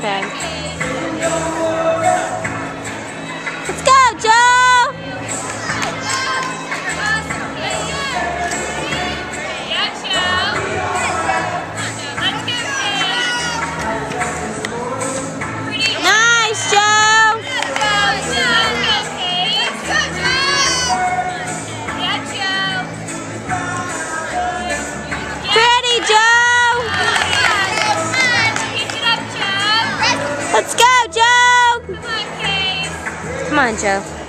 bag. On, Joe.